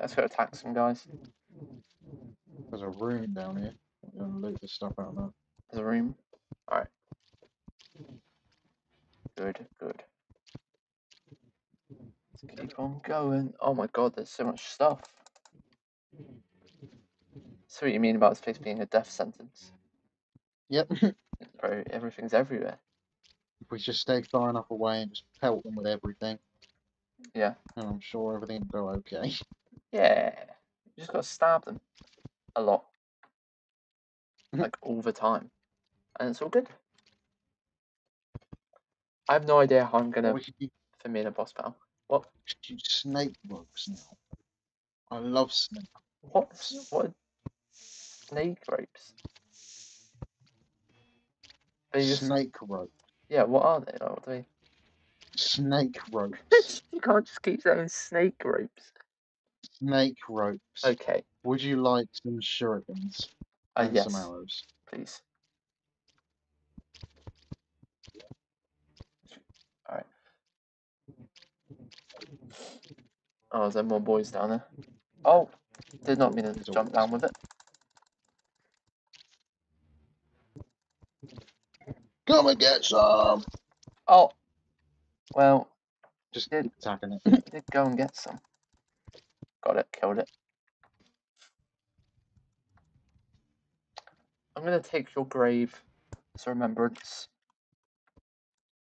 let's go attack some guys. There's a room down here. I'm gonna loot this stuff out of that. There's a room. Alright. Good, good. Let's keep on going. Oh my god, there's so much stuff. So what you mean about this place being a death sentence? Yep. Bro, everything's everywhere. if we just stay far enough away and just pelt them with everything. Yeah. And I'm sure everything will go okay. Yeah. You just gotta stab them. A lot. Mhm. like all the time. And it's all good. I have no idea how I'm gonna do, for me in a boss battle. What? do snake ropes now. I love snake. What? What? Snake ropes. Are you just, Snake rope. yeah, what are they? Like, what do Snake ropes. you can't just keep saying snake ropes. Snake ropes. Okay. Would you like some shurikens Uh, and yes, some arrows? please. Alright. Oh, is there more boys down there? Oh, did not mean to jump down with it. Come and get some. Oh, well, Just Did- attacking it. did go and get some. Got it, killed it. I'm gonna take your grave as a remembrance.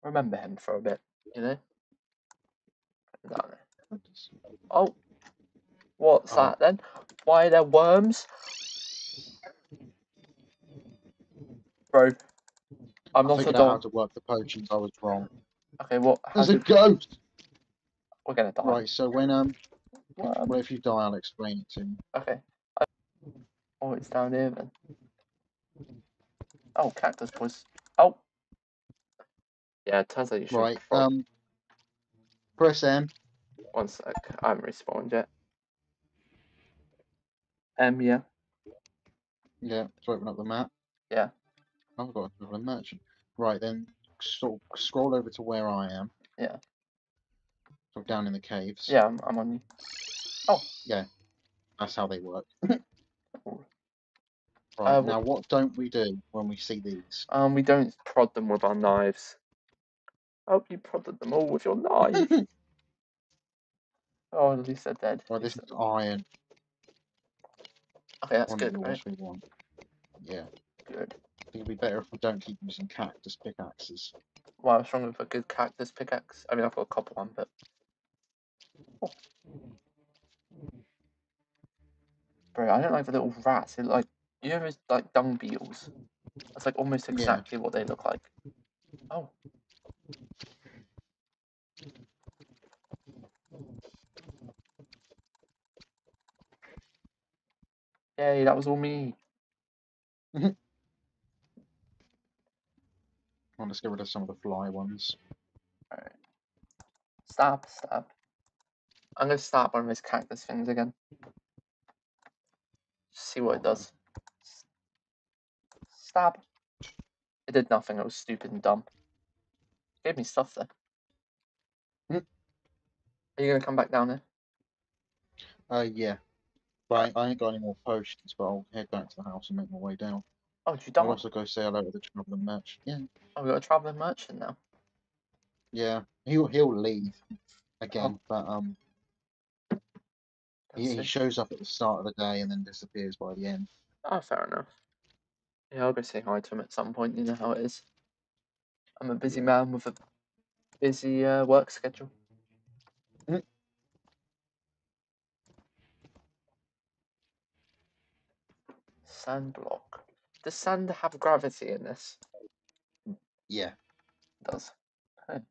Remember him for a bit, you know? Oh, what's Oh. that then? Why are there worms? Bro, I'm I not a out how dog. to work the potions. I was wrong. Okay, what? There's a ghost. we're gonna die. Right. So when um, Well, if you die, I'll explain it to you. Okay. Oh, it's down here then. Oh, cactus boys. Oh. Yeah, it turns out you should. Right. Um. Press M. One sec. I haven't respawned yet. Um, yeah. Yeah. To open up the map. Yeah. I've got a merchant. Right then, sort of scroll over to where I am. Yeah. Down in the caves. Yeah, I'm, I'm on you. Oh. Yeah. That's how they work. Cool. Right. Uh, now, what don't we do when we see these? Um, we don't prod them with our knives. I hope you prodded them all with your knife. oh, at least they're dead. At This is iron. Okay, that's one good, right? we want. Yeah. Good. I think it'd be better if we don't keep using cactus pickaxes. Wow, what's wrong with a good cactus pickaxe? I mean, I've got a copper one, but. Bro, I don't like the little rats. They look like you know those like dung beetles. That's like almost Yeah. exactly what they look like. Oh. Yay, that was all me. Well, let's get rid of some of the fly ones. Alright. Stop, stab. I'm gonna stab one of those cactus things again. See what it does. Stab. It did nothing, it was stupid and dumb. Gave me stuff there. Mhm. Are you gonna come back down there? Uh, yeah. But I, I ain't got any more potions, but I'll head back to the house and make my way down. Oh, you I'll done? also go say hello to the traveling merchant. Yeah, Oh, we got a travelling merchant now. yeah. He'll he'll leave again, Oh. but um, he, he shows up at the start of the day and then disappears by the end. Oh, fair enough. Yeah, I'll go say hi to him at some point. You know how it is. I'm a busy man with a busy uh, work schedule. Mhm. Sand block. Does sand have gravity in this? Yeah, It does.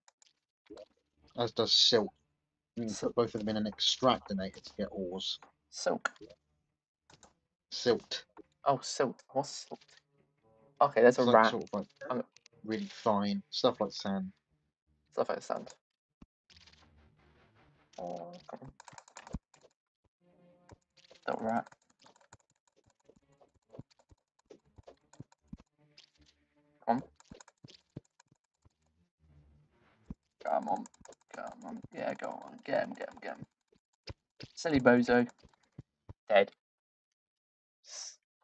as does silt. You can put both of them in an extractinator to get ores. Silk. Silt. Oh, silt. What's silt? Okay, a It's like rat. sort of like Um, really fine stuff like sand. Stuff like sand. Oh, come on. Little rat. Come on. Come on. Come on. Yeah, go on. Get him, get him, get him. Silly bozo. Dead.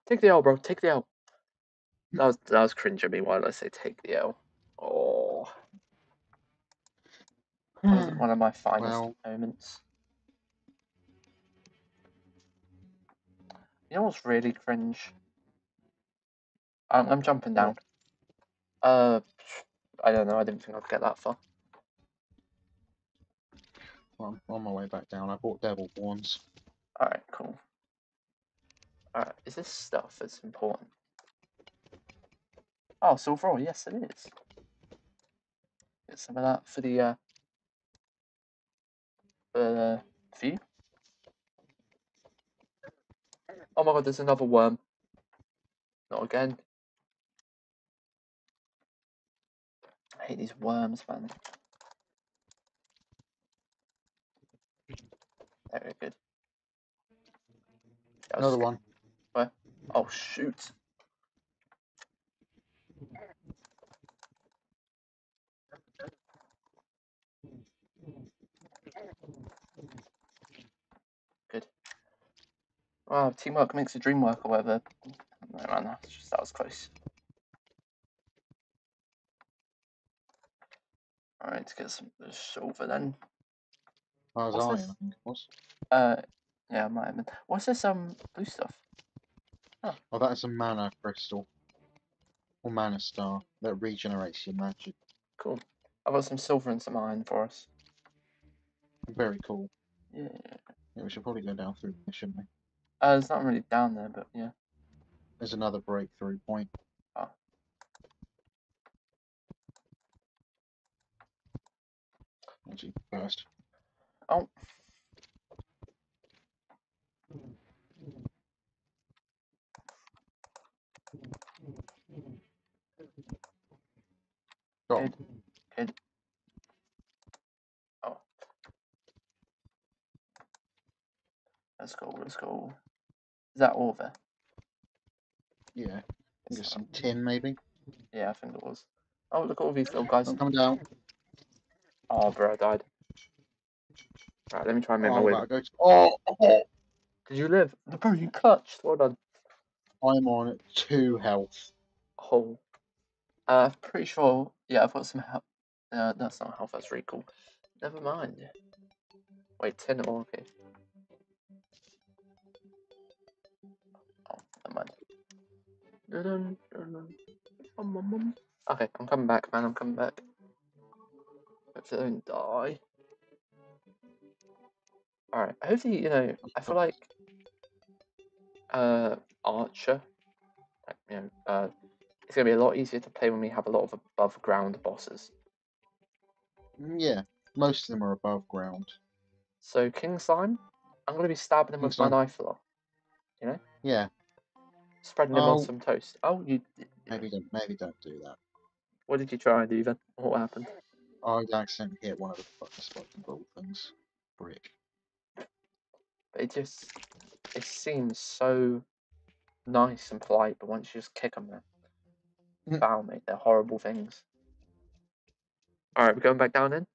Take the L, bro. Take the L. That was that was cringe of me. Why did I say take the L? Oh, that was one of my finest Well- moments. You know what's really cringe? I'm, I'm jumping down. Uh, I don't know. I didn't think I'd get that far. I'm on my way back down. I bought devil horns. All right, cool. All right, is this stuff that's important? Oh, silver ore. Yes, it is. Get some of that for the uh, for the view. Oh my god, there's another worm. Not again. I hate these worms, man. Very good. Another one. Oh shoot. Good. Wow, teamwork makes the dream work or whatever. No man, that's just that was close. Alright, let's get some the silver then. I was What's this? I think it was. Uh yeah, I might have been. What's this um blue stuff? Oh, that is a mana crystal. Or mana star that regenerates your magic. Cool. I've got some silver and some iron for us. Very cool. Yeah. Yeah, we should probably go down through there, shouldn't we? Uh it's not really down there, but yeah. There's another breakthrough point. Oh. Actually, first. Oh. Got Good. Good. Oh. Let's go, let's go. Is that over? Yeah. There's some tin, maybe. Yeah, I think it was. Oh, look at all these little guys. Coming down. Oh, bro, I died. Right, let me try and make Oh, my I'm way. about to go to- oh, oh, Did you live? The bro, you clutched. Well done. I'm on two health. Oh. Uh, pretty sure. Yeah, I've got some health. Uh, that's not health. That's really cool. Never mind. Wait, ten more. Okay. Oh, never mind. Dun-dun, dun-dun. Um, um, um. Okay, I'm coming back, man. I'm coming back. Hopefully, I don't die. Alright, hopefully, you know, I feel like uh, Archer, like, you know, uh, it's gonna be a lot easier to play when we have a lot of above ground bosses. Mm, Yeah, most of them are above ground. So King Slime, I'm gonna be stabbing him King with my knife a lot, You know? Yeah, spreading him on Oh. some toast. Oh, you? maybe don't maybe don't do that. What did you try and do then? What happened? I accidentally hit one of the fucking gold things. Brick. It just, it seems so nice and polite, but once you just kick them, they're Mm. foul, mate. They're horrible things. All right, we're going back down then.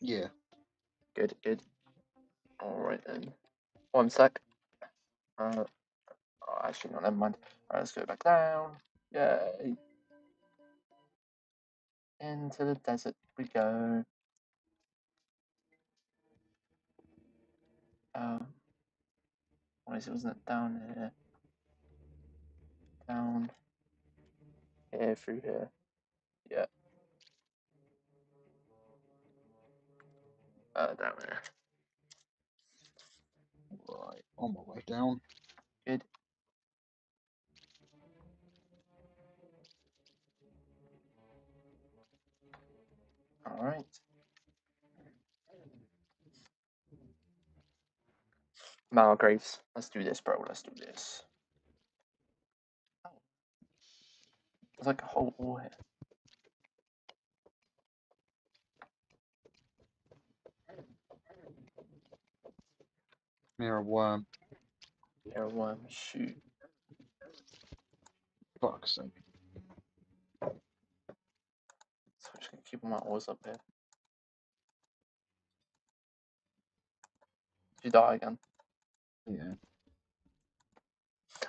Yeah. Good, good. All right then. One sec. Uh, oh, actually, no, never mind. All right, let's go back down. Yay. Into the desert we go. Um, what is it? Wasn't it down here? Down here through here. Yeah. Uh, down there. Right. On my way down. Good. All Malgraves. Let's do this, bro. Let's do this. Oh. There's like a whole wall here. Mirror worm. There one. Shoot. Fuck's sake. So I'm just gonna keep my ores up here. Did you die again? Yeah.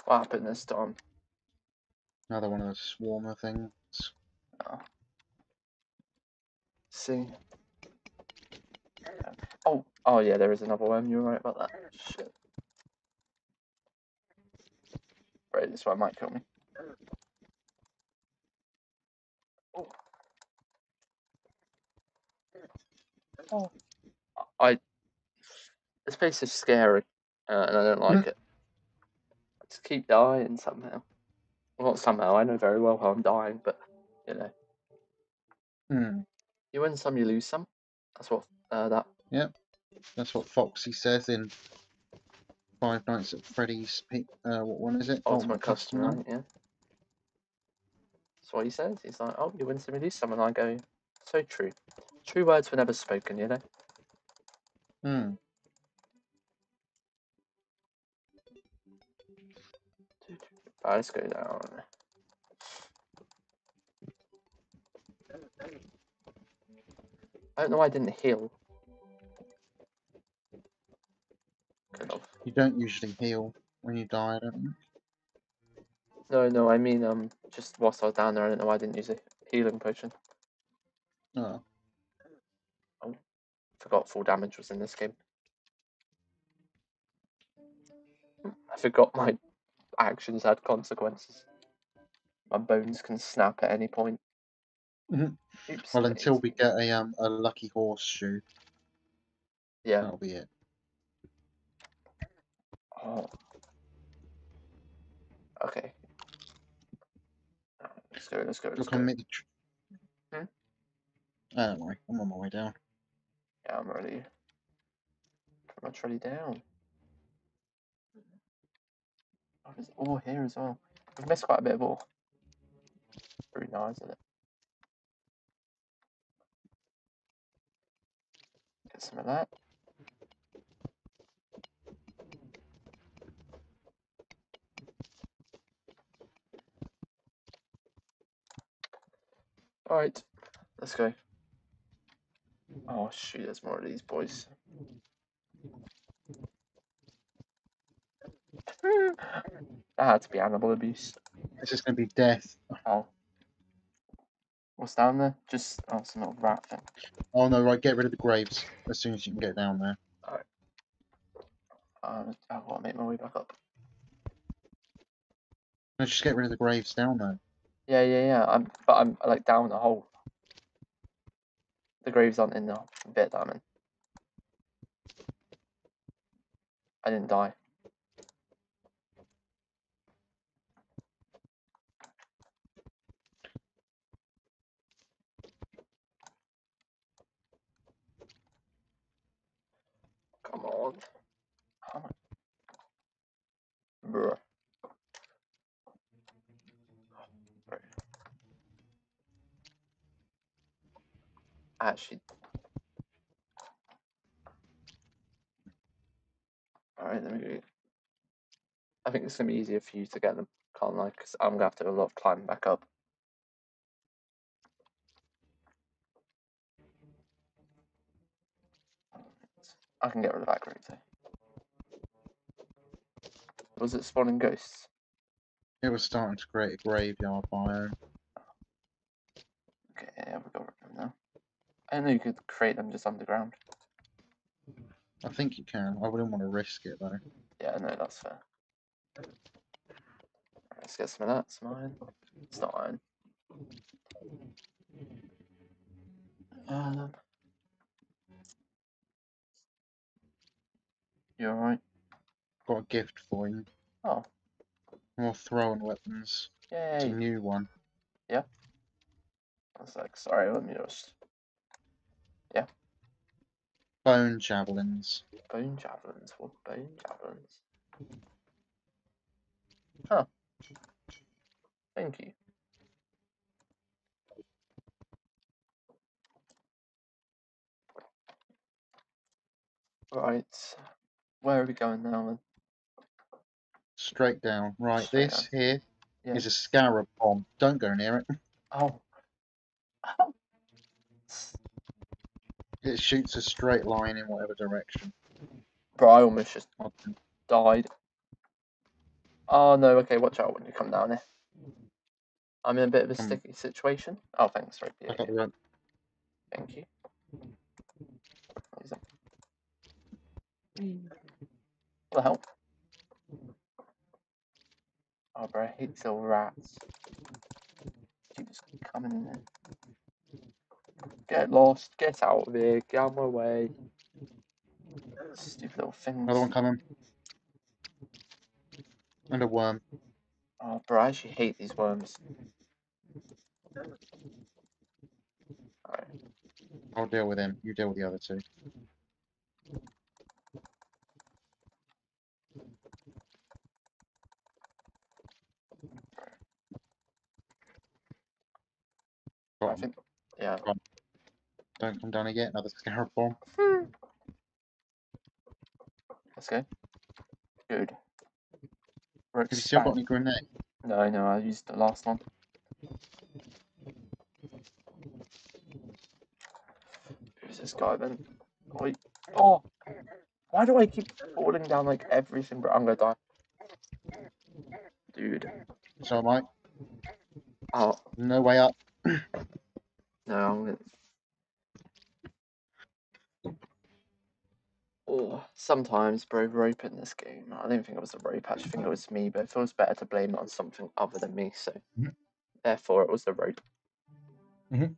What happened this time? Another one of those swarmer things. Oh. See. Oh, oh yeah, there is another one. You're right about that. Shit. Right, this one might kill me. Oh. Oh. I. This place is scary, uh, and I don't like it. I just keep dying somehow. Well, not somehow. I know very well how I'm dying, but you know, Hmm. you win some, you lose some. That's what uh, that That's what Foxy says in Five Nights at Freddy's. Uh, what one is it? ultimate custom night, yeah. That's what he says. He's like, oh, you win some, you lose some, and I go, so true. True words were never spoken, you know. Hmm. Let's go down. I don't know why I didn't heal. You don't usually heal when you die, I don't think. No, no, I mean, um, just whilst I was down there, I don't know why I didn't use a healing potion. Oh. Forgot fall damage was in this game. I forgot my actions had consequences. My bones can snap at any point. Mhm. Oops, Well, until we get a um a lucky horseshoe, Yeah. that'll be it. Oh. Okay. Let's go, let's go, let's Look go. on me. Tr- Hmm? Oh, don't worry, I'm on my way down. Yeah, I'm ready. Pretty much ready down. Oh, there's ore here as well. We've missed quite a bit of ore. Very nice, isn't it? Get some of that. Alright, let's go. Oh shoot, there's more of these boys. That had to be animal abuse. It's just gonna be death. Oh. What's down there? Just oh, some little rat thing. Oh no, right, get rid of the graves as soon as you can get down there. Um, I've got to make my way back up. No, just get rid of the graves down there. Yeah, yeah, yeah. I'm, but I'm like down the hole. The graves aren't in the bit that I'm in. I didn't die. Come. How am I? Bruh. Right. Actually. Let me go. I think it's gonna be easier for you to get them, can't Because I'm gonna have to do a lot of climbing back up. I can get rid of that grave. Was it spawning ghosts? It was starting to create a graveyard biome. Okay, yeah, we got rid of them now. I know you could create them just underground. I think you can. I wouldn't want to risk it though. Yeah, no, that's fair. Let's get some of that. Some iron. It's not iron. Um, you alright? Got a gift for you. Oh. More throwing weapons. It's a Yay! new one. I was like, sorry, let me just. Yeah. Bone javelins. Bone javelins. What bone javelins? Huh. Thank you. Right. Where are we going now then? Straight down. Right, Straight this here is Yeah. a scarab bomb. Don't go near it. Oh. Oh. It shoots a straight line in whatever direction. Bro, I almost just died. Oh no, okay, watch out when you come down here. I'm in a bit of a Come- sticky situation. Oh, thanks, right. Got the. Thank you. What is it? The hell? Oh, bro, I hate these little rats. Keep just coming in there. Get lost, get out of here, get out of my way. Stupid little things. Another one coming. And a worm. Oh, bro, I actually hate these worms. Alright, I'll deal with him. You deal with the other two. I Got 'em. think, yeah. Don't come down yet. Another scarab bomb. Let's go. Good. Have you still got any grenade? No, no, I used the last one. Who's this guy then? Wait. Oh! Why do I keep falling down like everything? But I'm gonna die. Dude. So am I. Oh, No way up. no, I'm gonna. Oh, sometimes, bro, rope in this game. I don't think it was the rope. I think it was me, but it feels better to blame it on something other than me. So, Mhm. therefore, it was the rope. Mhm.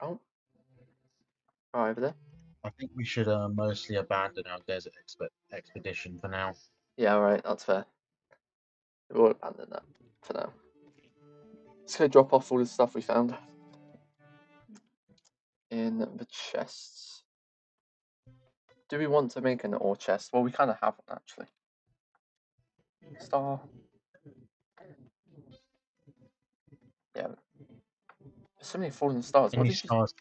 Oh, right over there. I think we should uh, mostly abandon our desert expe- expedition for now. Yeah, all right, that's fair. We'll abandon that for now. Let's go drop off all the stuff we found in the chests. Do we want to make an ore chest? Well, we kind of have one actually. Star. Yeah. There's so many fallen stars. Any did you... stars,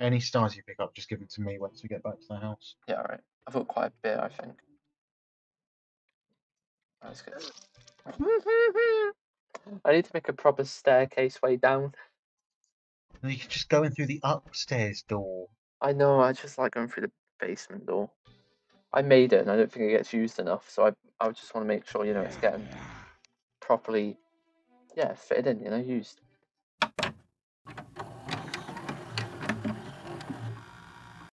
any stars you pick up, just give them to me once we get back to the house. Yeah, all right. I've got quite a bit, I think. That's good. I need to make a proper staircase way down. You can just go in through the upstairs door. I know, I just like going through the basement door. I made it and I don't think it gets used enough, so I I just want to make sure, you know, it's getting properly yeah, fitted in, you know, used.